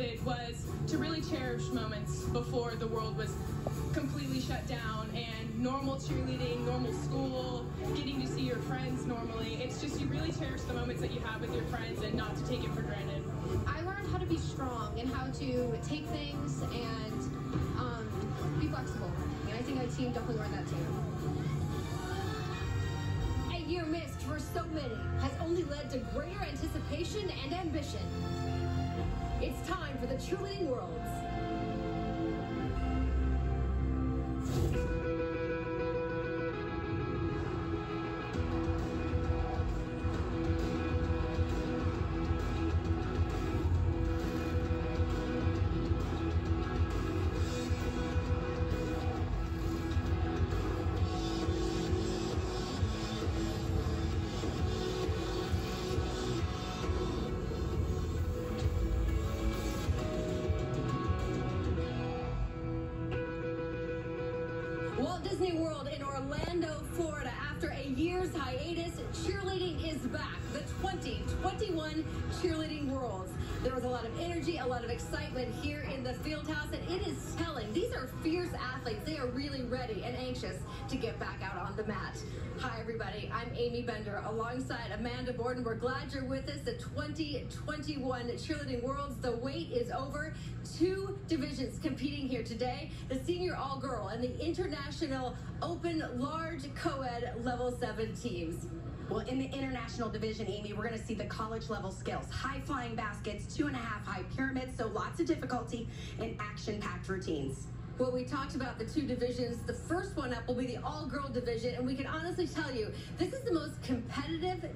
it was to really cherish moments before the world was completely shut down and normal cheerleading, normal school, getting to see your friends normally. It's just you really cherish the moments that you have with your friends and not to take it for granted. I learned how to be strong and how to take things and um, be flexible. And I think our team definitely learned that too. A year missed for so many has only led to greater anticipation and ambition. Cheerleading worlds. Year's hiatus, cheerleading is back. The 2021 Cheerleading Worlds. There was a lot of energy, a lot of excitement here in the field house, and it is telling. These are fierce athletes. They are really ready and anxious to get back out on the mat. Hi, everybody. I'm Amy Bender alongside Amanda Borden. We're glad you're with us. The 2021 Cheerleading Worlds. The wait is over. Two divisions competing here today the senior all girl and the international open large co ed level 7 teams. Well, in the international division, Amy, we're going to see the college level skills high flying baskets, two and a half high pyramids, so lots of difficulty and action packed routines. Well, we talked about the two divisions. The first one up will be the all girl division, and we can honestly tell you this is the most competitive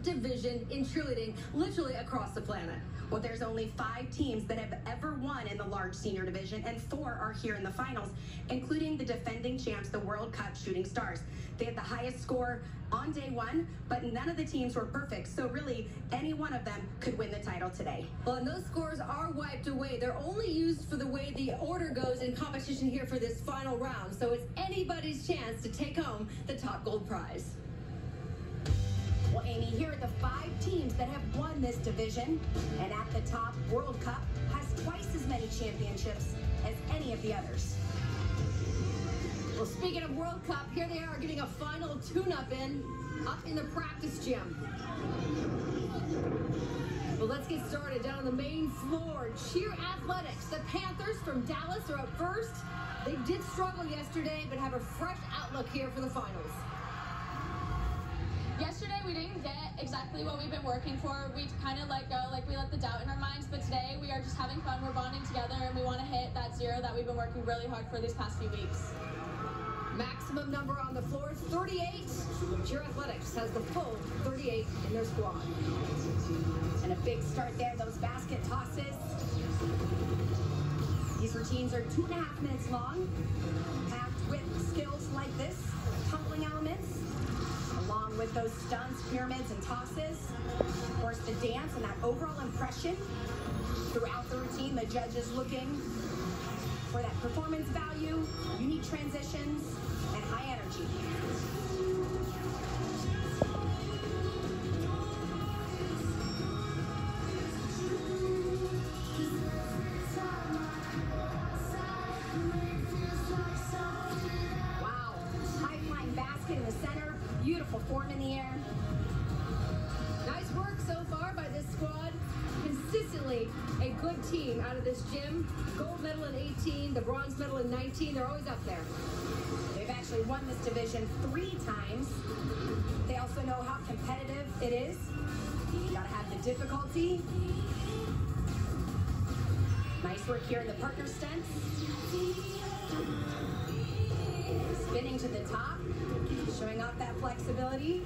division in cheerleading literally across the planet. Well, there's only five teams that have ever won in the large senior division, and four are here in the finals, including the defending champs, the World Cup Shooting Stars. They had the highest score on day one, but none of the teams were perfect, so really any one of them could win the title today. Well, and those scores are wiped away. They're only used for the way the order goes in competition here for this final round. So it's anybody's chance to take home the top gold prize. Well, Amy, here are the five teams that have won this division, and at the top, World Cup has twice as many championships as any of the others. Well, speaking of World Cup, here they are getting a final tune-up in, up in the practice gym. Well, let's get started down on the main floor. Cheer Athletics. The Panthers from Dallas are up first. They did struggle yesterday, but have a fresh outlook here for the finals. We didn't get exactly what we've been working for. We kind of let go, like we let the doubt in our minds. But today we are just having fun. We're bonding together, and we want to hit that zero that we've been working really hard for these past few weeks. Maximum number on the floor, 38. Cheer Athletics has the full 38 in their squad. And a big start there, those basket tosses. These routines are two and a half minutes long, packed with those stunts, pyramids, and tosses. Of course, the dance and that overall impression throughout the routine, the judges looking for that performance value, unique transitions, and high energy. Gold medal in 18, the bronze medal in 19. They're always up there. They've actually won this division three times. They also know how competitive it is. You gotta have the difficulty. Nice work here in the partner stunts. Spinning to the top, showing off that flexibility.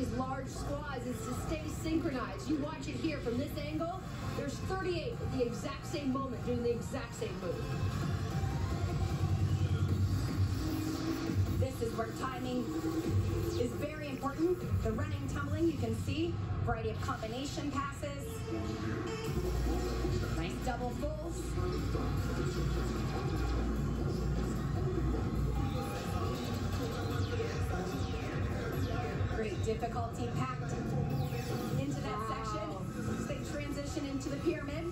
These large squads is to stay synchronized. You watch it here from this angle. There's 38 at the exact same moment doing the exact same move. This is where timing is very important. The running, tumbling, you can see. Variety of combination passes. Nice double fulls. Difficulty packed into that wow. section as they transition into the pyramid.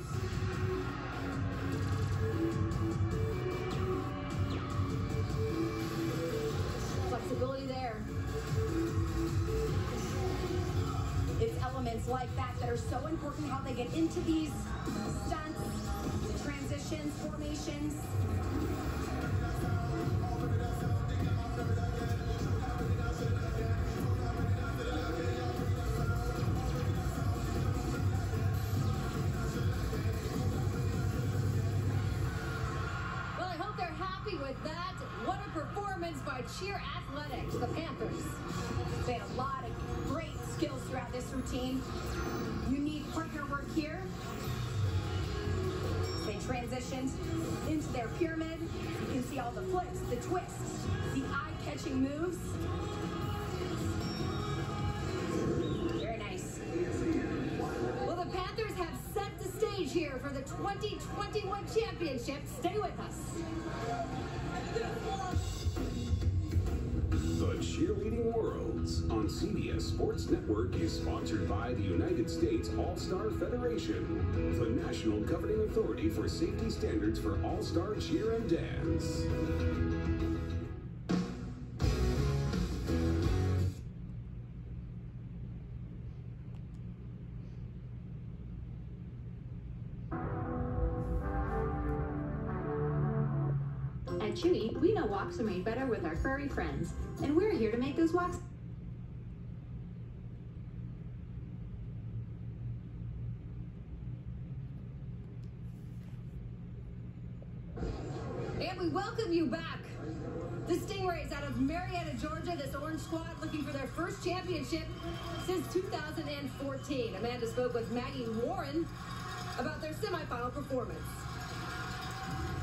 Flexibility there. It's elements like that that are so important how they get into these stunts, transitions, formations. Cheer Athletics, the Panthers. They had a lot of great skills throughout this routine. You need partner work here. They transitioned into their pyramid. You can see all the flips, the twists, the eye-catching moves. For the 2021 championship. Stay with us. The Cheerleading Worlds on CBS Sports Network is sponsored by the United States All-Star Federation, the national governing authority for safety standards for all-star cheer and dance. Chewy, we know walks are made better with our furry friends, and we're here to make those walks And we welcome you back. The Stingrays out of Marietta, Georgia, this orange squad looking for their first championship since 2014. Amanda spoke with Maggie Warren about their semifinal performance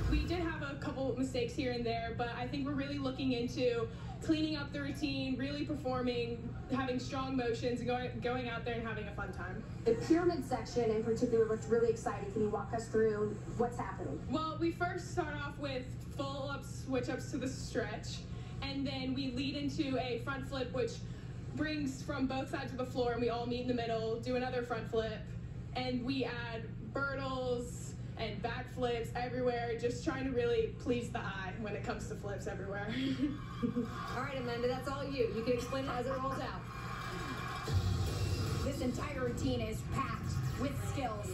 we did have a couple mistakes here and there, but I think we're really looking into cleaning up the routine, really performing, having strong motions, and going, going out there and having a fun time. The pyramid section in particular looked really exciting. Can you walk us through what's happening? Well, we first start off with full ups, switch ups to the stretch, and then we lead into a front flip, which brings from both sides of the floor, and we all meet in the middle, do another front flip, and we add Birtles, backflips everywhere, just trying to really please the eye when it comes to flips everywhere. all right, Amanda, that's all you. You can explain it as it rolls out. This entire routine is packed with skills.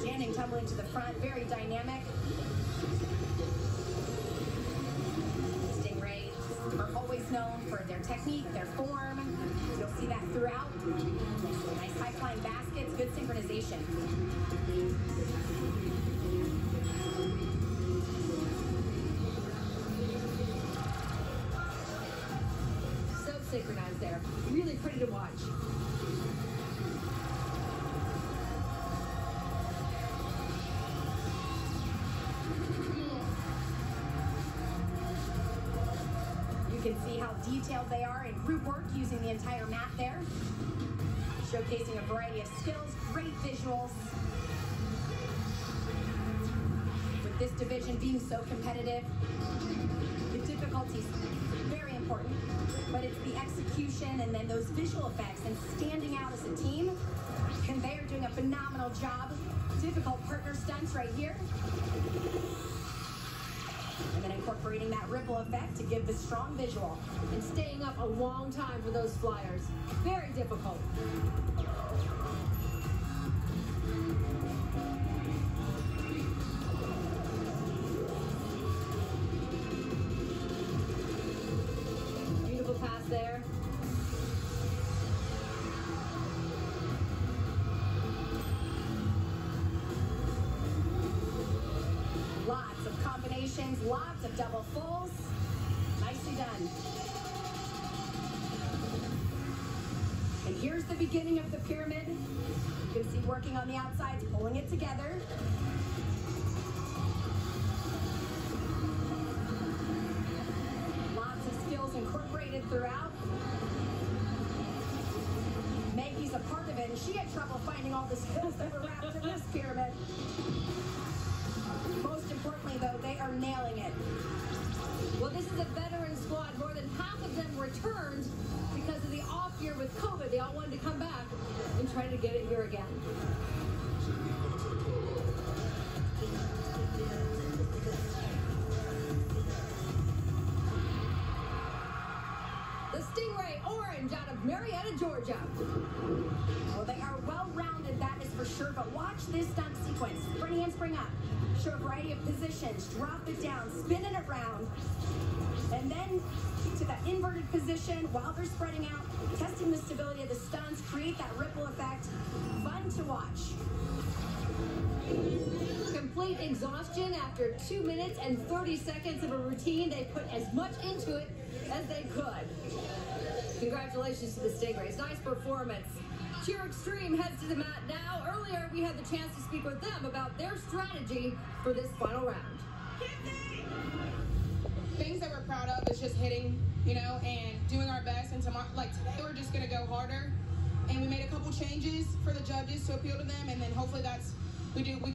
Standing, tumbling to the front, very dynamic. Their technique, their form. You'll see that throughout. Nice high flying baskets, good synchronization. So synchronized there. Really pretty to watch. Detailed they are in group work using the entire mat there. Showcasing a variety of skills, great visuals. With this division being so competitive, the difficulties very important, but it's the execution and then those visual effects and standing out as a team. And they are doing a phenomenal job. Difficult partner stunts right here and then incorporating that ripple effect to give the strong visual. And staying up a long time for those flyers. Very difficult. Lots of double fulls. Nicely done. And here's the beginning of the pyramid. You can see working on the outsides, pulling it together. Lots of skills incorporated throughout. Maggie's a part of it, and she had trouble finding all the skills that were wrapped in this pyramid. Are nailing it. Well, this is a veteran squad. More than half of them returned because of the off year with COVID. They all wanted to come back and try to get it here again. The Stingray Orange out of Marietta, Georgia. Well, they are well-rounded, that is for sure. But watch this stunt sequence. Spring in, spring up. Show a variety of positions. Drop it down, spin it around. And then to that inverted position while they're spreading out, testing the stability of the stunts, create that ripple effect. Fun to watch. Complete exhaustion after 2 minutes and 30 seconds of a routine. They put as much into it as they could. Congratulations to the Stingrays. Nice performance. Cheer Extreme heads to the mat now. Earlier, we had the chance to speak with them about their strategy for this final round. Things that we're proud of is just hitting, you know, and doing our best. And tomorrow, like today, we're just gonna go harder. And we made a couple changes for the judges to appeal to them, and then hopefully that's we do. We